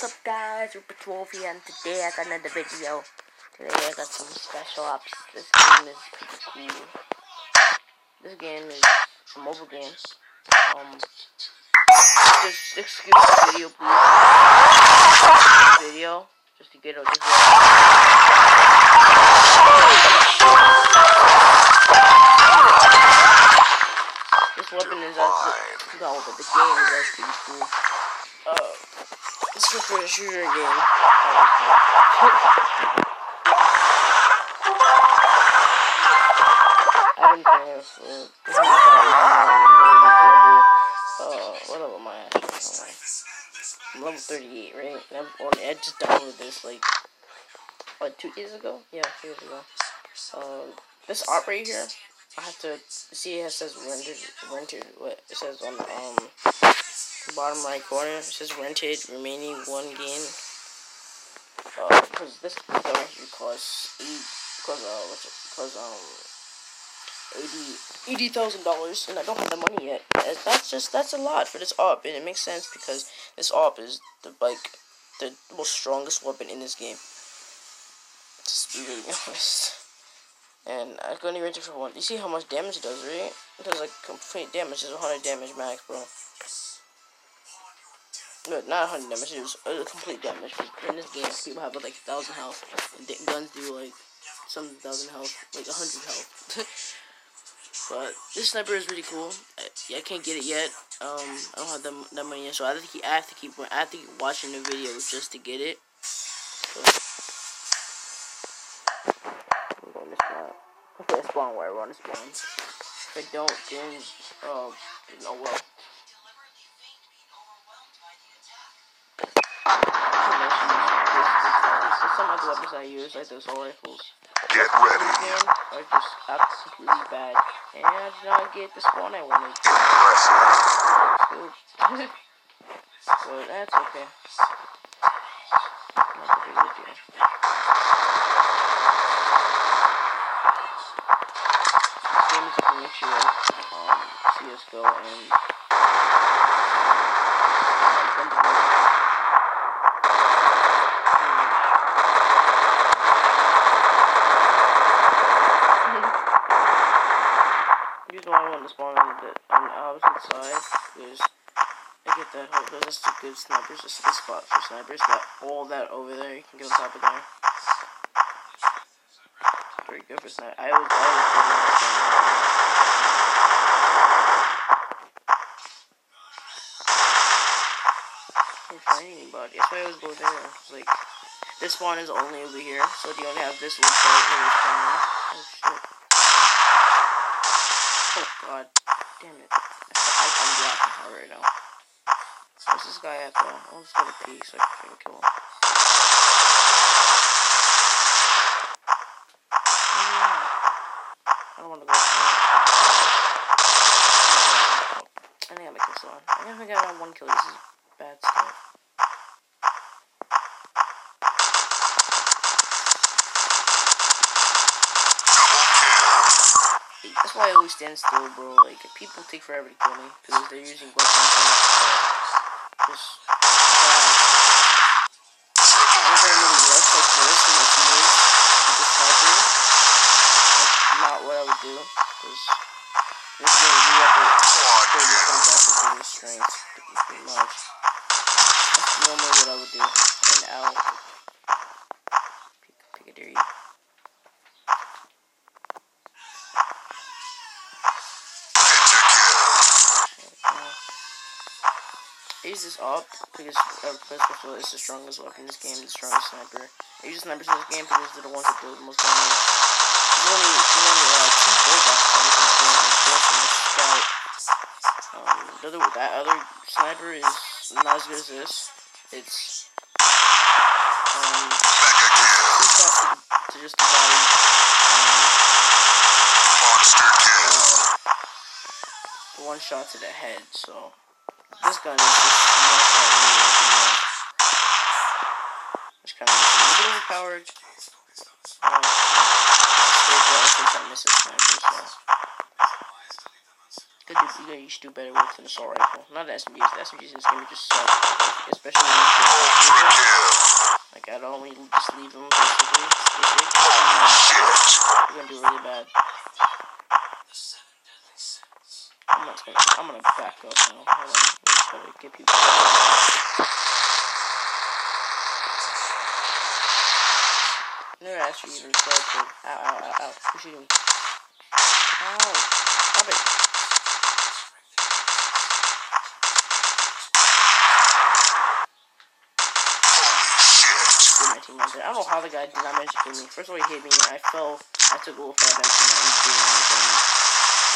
What's up guys, Rupert Wolf here and today I got another video. Today I got some special ops. This game is pretty cool. This game is a mobile game. Um just excuse the video please. Video. Just to get out this This weapon is actually no, but the game is actually cool. Uh it's a shooter game. I've been playing for this is not that level. Uh, what level am I actually? I'm level 38, right? And I'm on I just downloaded this like what two years ago? Yeah, two years ago. Um, this art right here, I have to see. It says rendered, rendered. What it says on the um bottom right corner. It says rented, remaining one game. Uh, cause this don't actually cost eight, cause uh, what's it, cause um, eighty, eighty thousand dollars, and I don't have the money yet. That's just that's a lot for this op, and it makes sense because this op is the like the most strongest weapon in this game. Just to be really honest. And I'm gonna rent it for one. You see how much damage it does, right? It does like complete damage. It's 100 damage max, bro. No, not 100 damage, it was a complete damage. In this game, people have like 1,000 health, and guns do like some 1,000 health, like 100 health. but this sniper is really cool. I, I can't get it yet. Um, I don't have that, that money yet, so I have to keep, I have to keep, I have to keep watching the videos just to get it. So, I'm going to spawn. Okay, spawn where I want to spawn. If I don't, then, uh, oh well. Weapons I use, like those rifles. Get ready. Are just absolutely bad. And I did not get the spawn I wanted. So that's okay. Not a big deal. This game is a mixture of um, CSGO and spawn on the, on the opposite side is I get that whole, there's just good snipers, just a good spot for snipers, that all that over there, you can get on top of there. Pretty good for sniper. I go Can't find anybody. That's why I always go there. It's like, this spawn is only over here, so you only have this little part oh, where you're spawning. Oh shit. Oh god. Damn it. I, I'm blocking her right now. Where's this guy at though? I'll just go to P so I can to kill him. I don't want to go I think I make this one. I think I got one kill. This is always stand still, bro. Like, people take forever to kill me because they're using weapons and just. Uh, not what I would do because this game you have to into your strength pretty much. That's normally what I would do. And out. Use this op because uh, pistol is the strongest weapon in this game, the strongest sniper. I use snipers in this game because they're the ones that do the most damage. There's only, there's only uh, two bulldogs snipers in this game, it's Ghost and the Scout. Um, the other, that other sniper is not as good as this. It's, um, it's two shots to, to just the body. Um, Monster kill. uh, one shot to the head, so this gun is just more shot really like the one. Which kind of makes it a little bit overpowered. Um. Good to, you, you should do better with an assault rifle. Not the SMGs. The SMGs in this game just suck. Especially when you get. Like, I don't really just leave them, basically. Basic. Shit. You're gonna do really bad. I'm gonna, back up now. Hold on. Let me try to get people. Never asked you to record. Ow, ow, ow, ow. Who's shooting me? Ow. Stop it. I don't know how the guy did not manage to kill me. First of all, he hit me. And I fell. I took a little fall that. He didn't manage to.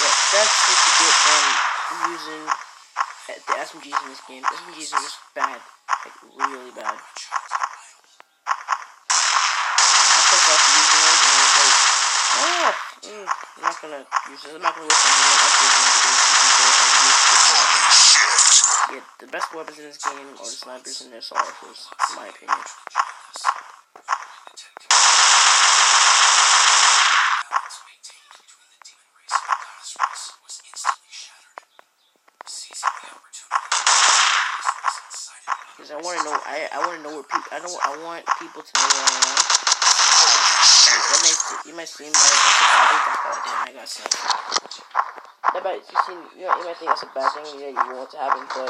Yeah, that's what you from using uh, the SMGs in this game. SMGs are just bad. Like, really bad. I took off using those and I was like, ah, mm, I'm not gonna use this. I'm not gonna waste my money on this Yeah, the best weapons in this game are the snipers and the assault rifles, in my opinion. Want to know, I, I want to know where people, I don't, I want people to know where I am. Like, that it, you might seem like that's a bad thing, oh damn, I got sniped. That might, you, seem, you, know, you might think that's a bad thing, yeah, you want to happen, but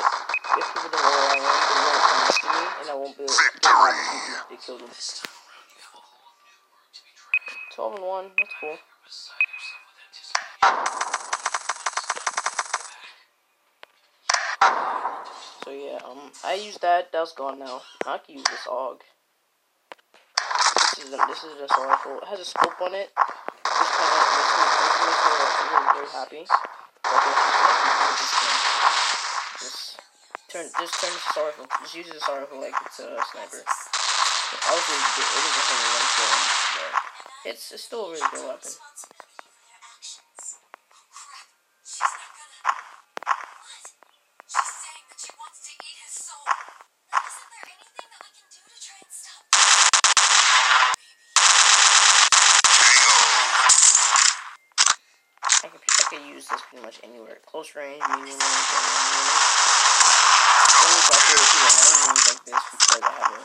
if people don't know where I am, they won't come after me, and I won't be able to kill them. 12 and 1, that's cool. So yeah, um, I used that. That's gone now. I can use this AUG. This is a, this is a assault rifle. It has a scope on it. This kind of makes me, makes me really very happy. Just turn, just turn this. Just use this rifle like it's a sniper. Obviously, a one but it's it's still a really good weapon. Pretty much anywhere. Close range, medium range, and long range. Only I like this because I have a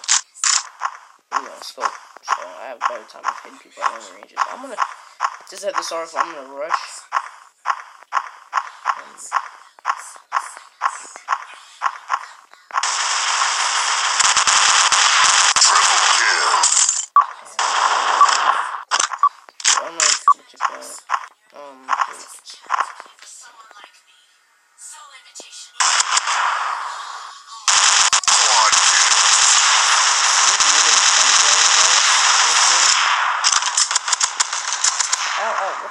you know scope, so I have a better time of hitting people at long ranges. I'm gonna just have this article. I'm gonna rush. Um, Triple kill. I'm like what you call it. Um, wait. Quad kill. Ow, ow, what the heck? Oh, shit. What the heck is she doing? Ninja kill. You know what the heck is she doing? Oh, okay, I'm, I'm, I'm just fine. Okay, I'm, I'm gonna, yeah, I'm, I'm just gonna, I'm just gonna get fine. No, damn it. Oh,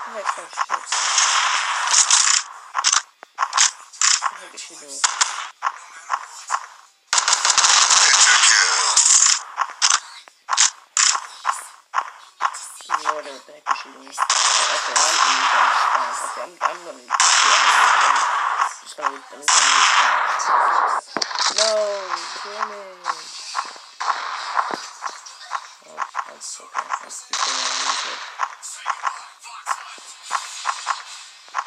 that's okay. That's just the one I'm good.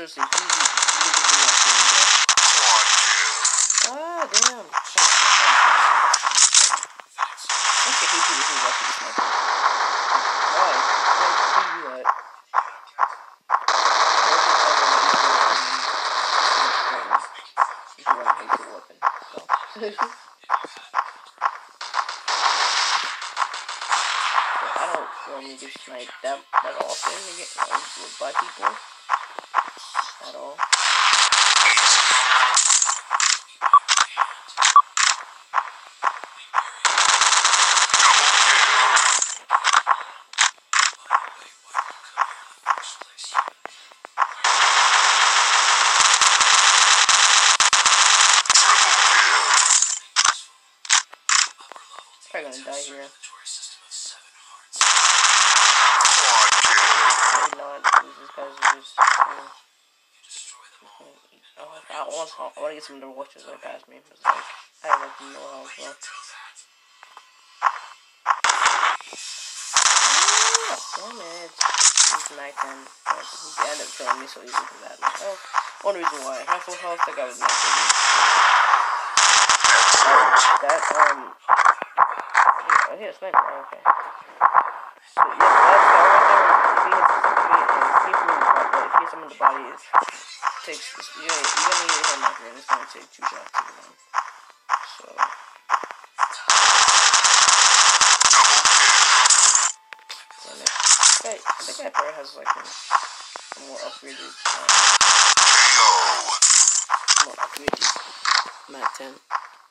bro. Quad kill. Ah, damn. Should hate people who watch this sniper. Why? Why can you do that? Why should I have an easy weapon and- If you want to hate your weapon. So. But I don't normally get sniped that, that often to get uh, by people. At all. Double kill. Probably gonna die here. Quad kill. Maybe not. Because this guy's just. You know, Oh, I want, I want to get some of the watches right past me. It's like, I have like no health, so. Ah, damn it. He's nighttime. But he ended up killing me so easily I had no health. Reason why. Have full health, that guy was not good. That, um. Had a sniper. Oh, okay. So, yeah, that guy right there, if he hits, if he, hits him in the body, if he hits him in the body, it takes, you're you're gonna need a hit marker, and it's gonna take two shots to get him. So, I think that probably has like a, a more upgraded, um, more upgraded Mac 10.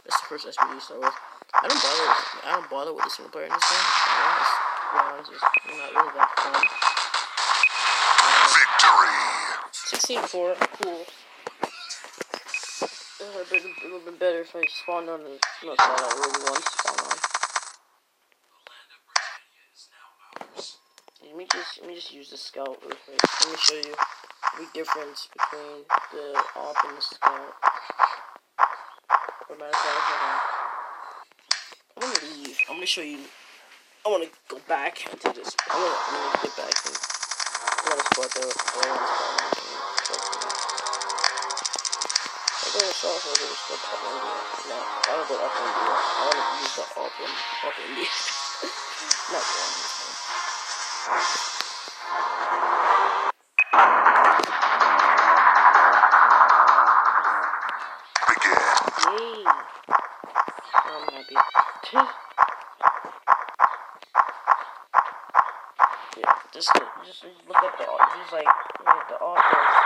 That's the first SMG to start. I don't bother. With, I don't bother with the single player in this game. Honest, honest, it's not really that fun. Um, Victory. 16 4, cool. It would have been a little bit better if I spawned on the not that I really want to spawn on. Let me just let me just use the scout real quick. Let me show you the difference between the op and the scout. Or matter of fact, hold on. I'm gonna leave. I'm gonna show you. I want to go back into this. I'm gonna, I'm gonna get back and I'm gonna spot the. I to I go to South go to spot up India. No, I wanna go up India. I wanna use the up in up India. Not the this one. Begin. Yay! I'm happy. yeah, just just look at the just like look at the authors.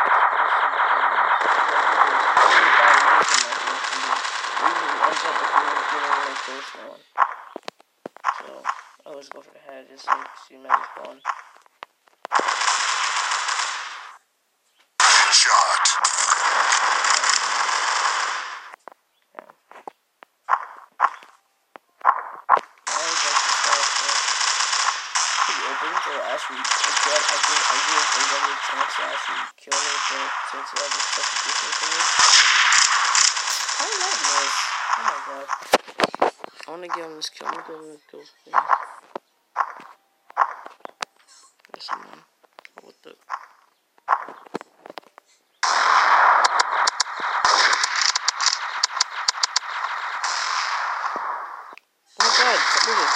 So I always go for the head, just like see magic spawn. Shot. I always like to start with pretty open, so actually I get I give I give a chance to actually kill me, since you have this substitution for me. I love this. Oh my god. I wanna get on this kill. Get on this kill thing. There's someone. What the Oh my god, stop moving.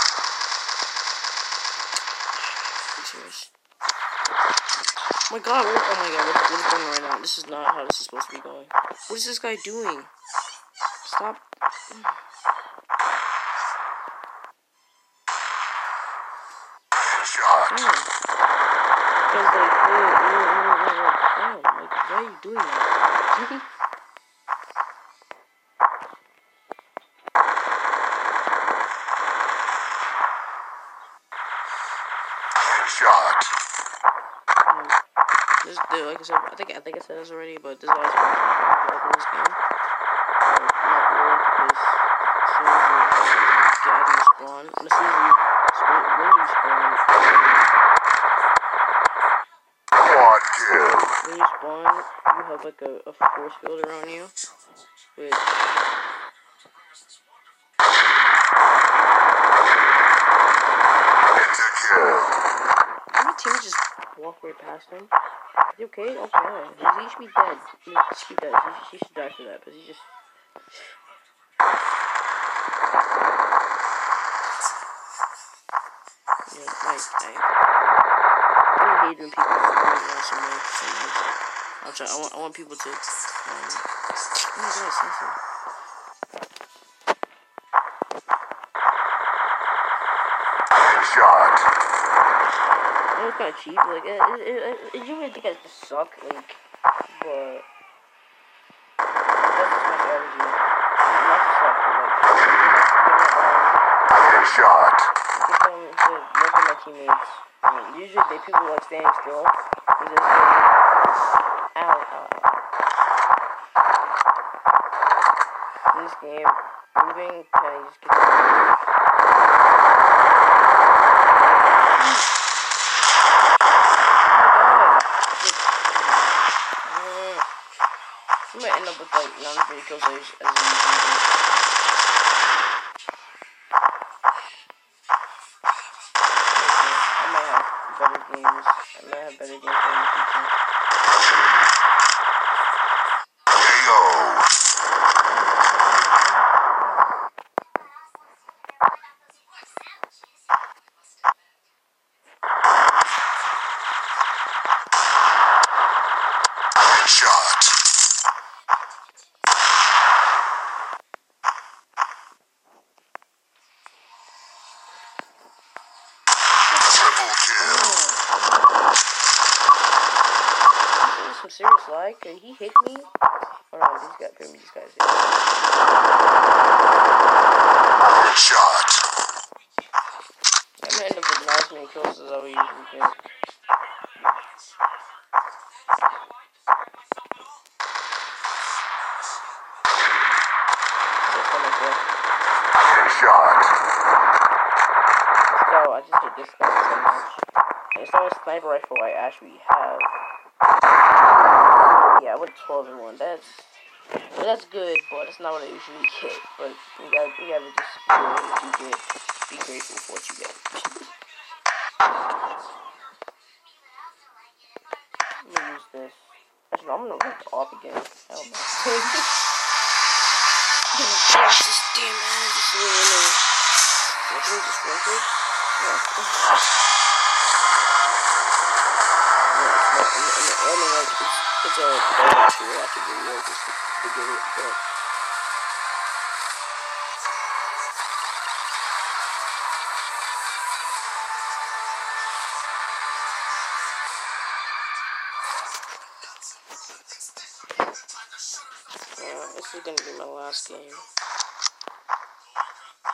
Are you serious? Oh my god, what, oh my god, what, what is going on right now? This is not how this is supposed to be going. What is this guy doing? Stop. Shot. Damn. Like, oh, oh, oh, oh, oh, like, why are you doing that? Shot. Um, this, the, like I said, I think I think I said this already, but this been involved in this game. Like, not really, because as soon as you get out of your spawn, and as soon as you spawn, when you spawn, when you spawn, you have like a, a force field around you, which Penta kill. my team just walk right past him. Okay? Okay. He, he should be dead. He should be dead. He, should- he should die for that, because he just. Yeah, like, I, I hate when people run around so much. So much. I'll try. I want. I want people to. Um, oh my god, Sensei. Shot. I know it's kind of cheap. Like, it, it, it, it, you really think I just suck, like, but that's just my strategy. Not not to suck, but like, you know, Shot. get them to look at my teammates. I mean, usually they people like standing still. They just ow, ow, ow. In this game, moving kind of just gets. Mm. I'm gonna end up with like non kills as, as a. I might have better games. I might have better games in the future. KO. Headshot. Triple kill. This is some Could he hit me? Hold on, these guys, maybe these guys. Headshot. I'm gonna end up with as many kills as I usually get. Just on the floor. Headshot. So I just hit this guy so much. It's not a sniper rifle I actually have. Yeah, I went 12 and 1. That's that's good, but it's not what I usually get. But you gotta, you gotta just what you get. Be grateful for what you get. I'm gonna use this. Actually, I'm gonna rank off again. Hell no. Yes, this damn man just really. What just it's a bonus a video just to, to get it, but uh, this is gonna be my last game.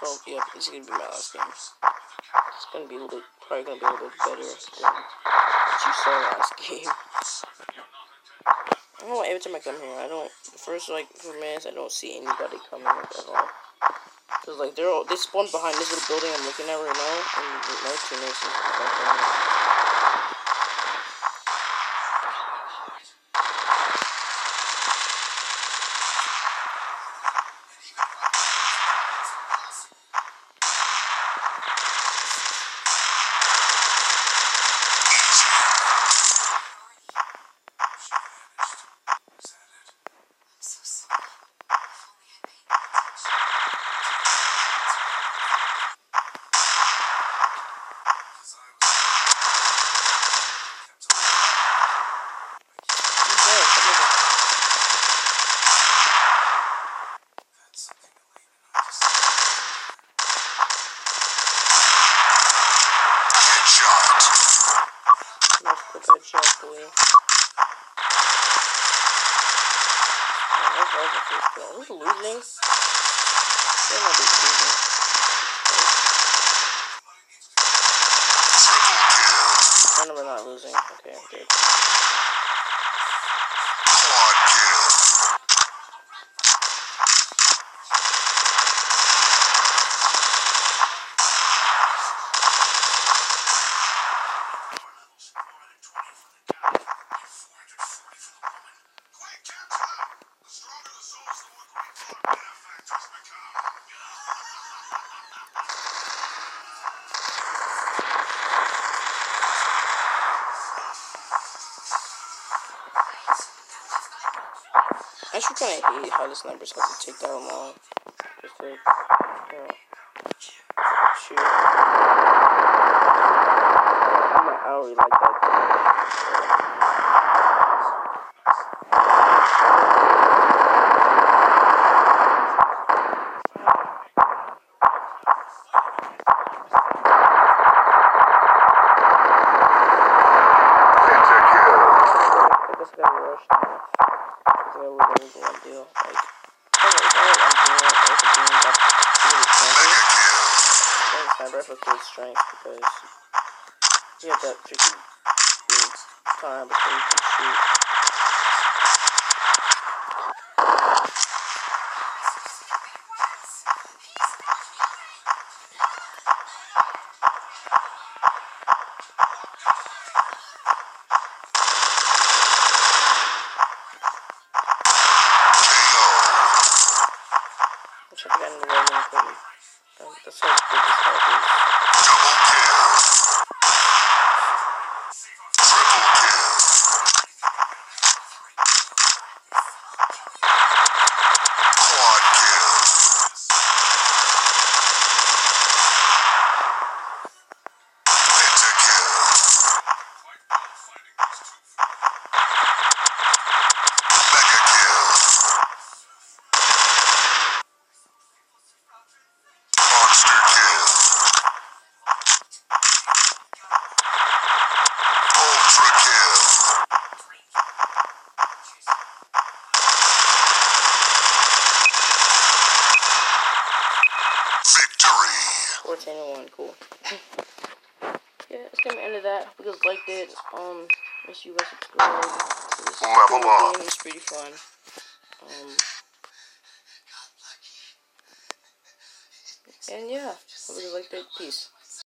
Oh, yeah, this is gonna be my last game. It's gonna be a little probably gonna be a little bit better than what you saw last game. I don't know, every time I come here, I don't, first, like, few minutes, I don't see anybody coming up at all. Cause, like, they're all, they spawned behind this little building I'm looking at right now, and no teammates is back there. He's there, come over. Headshot. Nice quick headshot, boy. Oh, that's all the first kill. Who's losing? They're not be losing. Triple kill. None of them are not losing. Okay, I'm good. Quad kill. How the snipers have to take that long. Just to, you shoot. I'm really like that. Penta kill. I guess I gotta rush now. Cause I really don't want to deal. Like, I don't know, it's not like I'm doing it, or if I'm doing that really camping. Mega kill. Playing sniper rifle kills strength because you 14 and 1, cool. yeah, that's gonna be the end of that. Hope you guys liked it. Um, make sure you guys subscribe. It's cool game. It's pretty fun. Um, and yeah, hope you guys liked it. Peace.